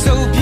so beautiful.